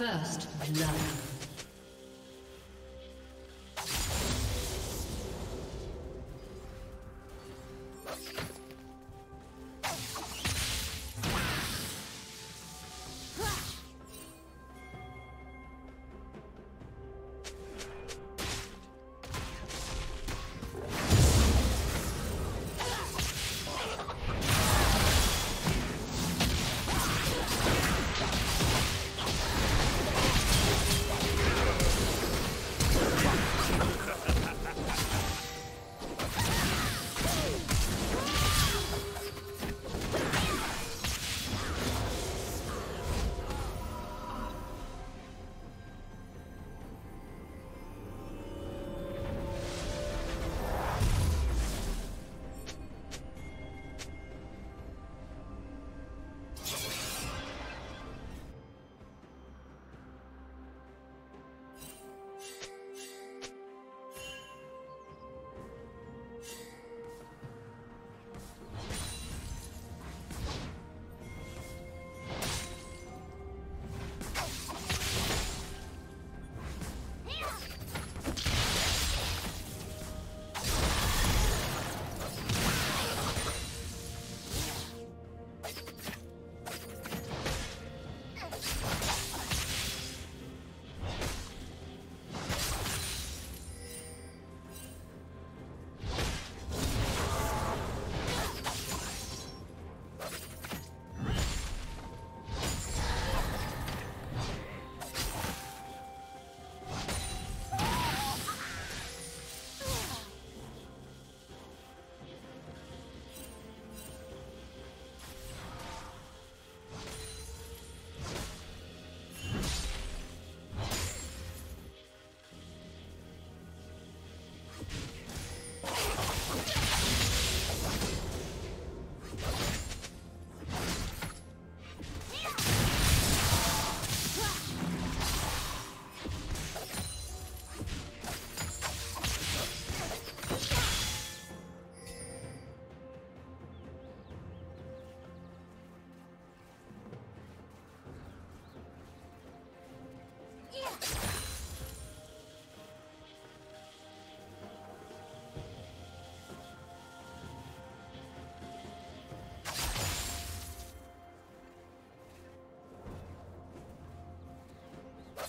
First blood.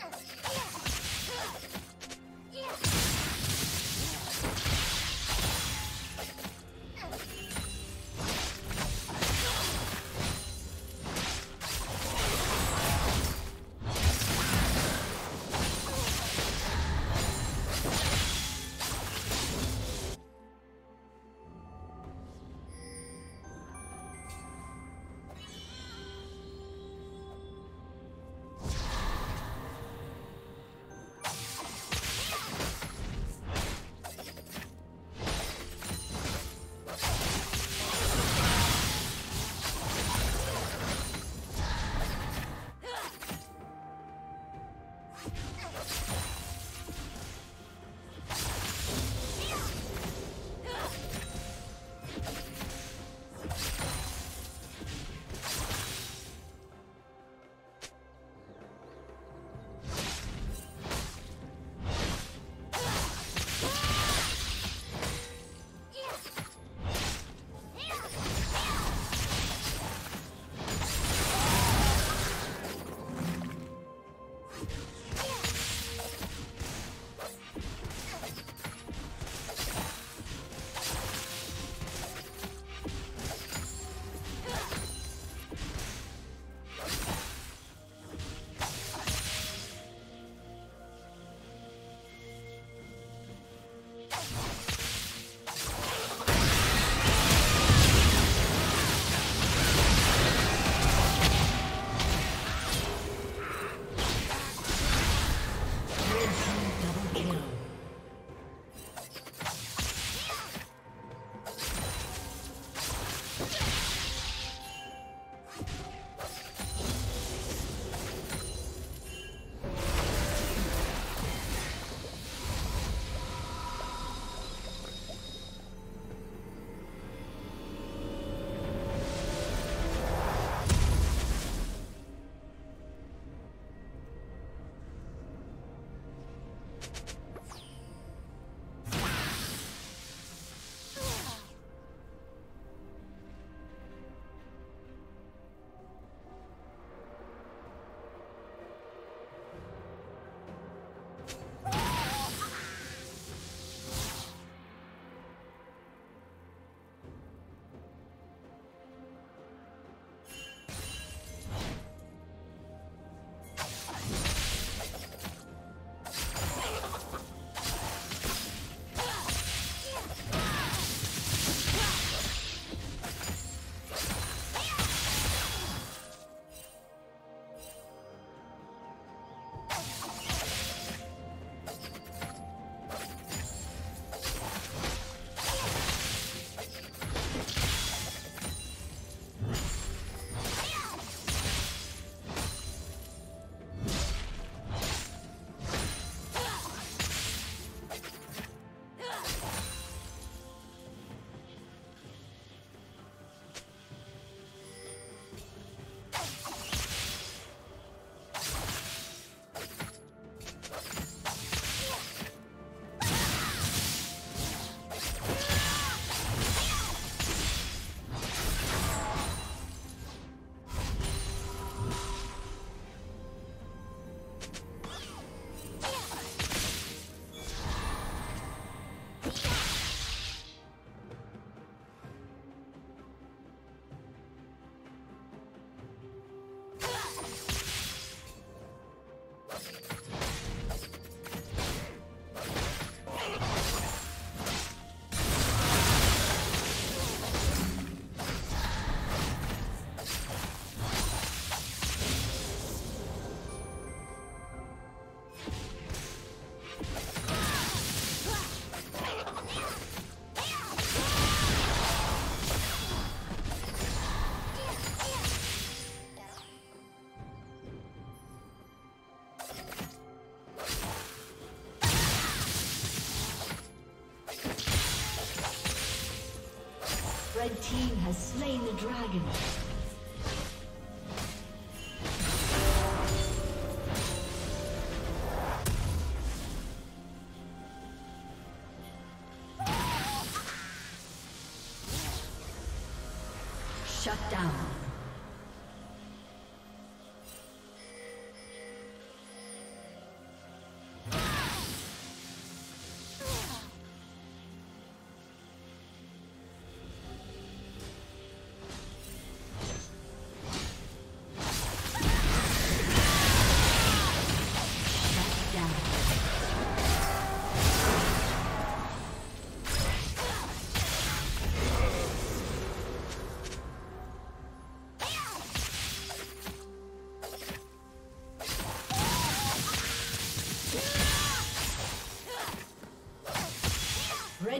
Let's go. Slain the dragon.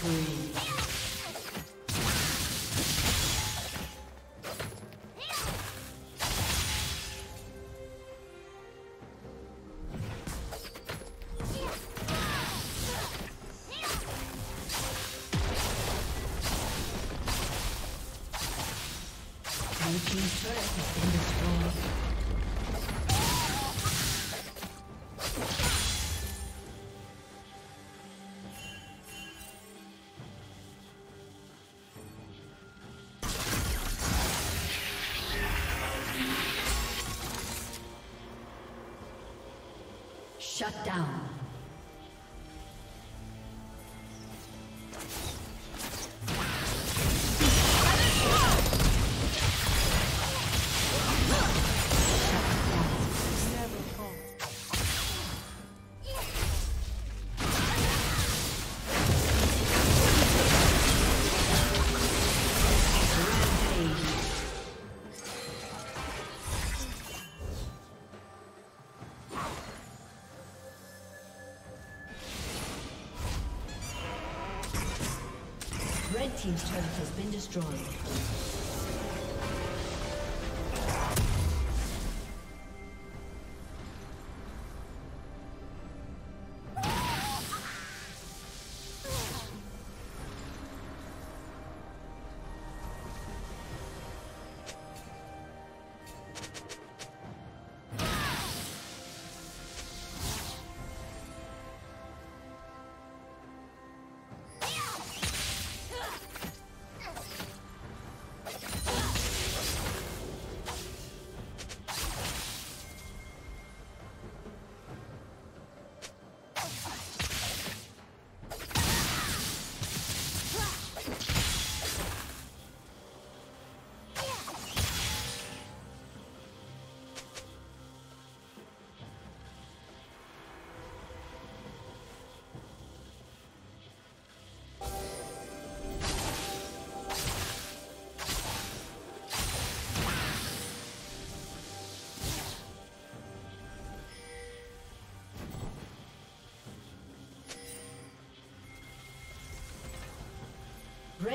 Killing Shut down. Destroyed.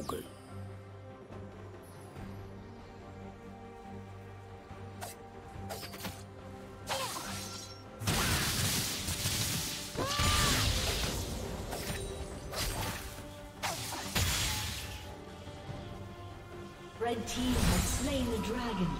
Okay. Red team has slain the dragon.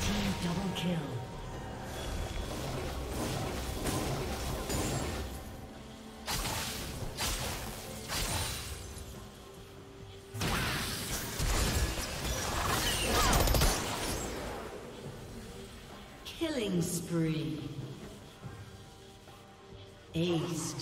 Team double kill. Killing spree. Aced.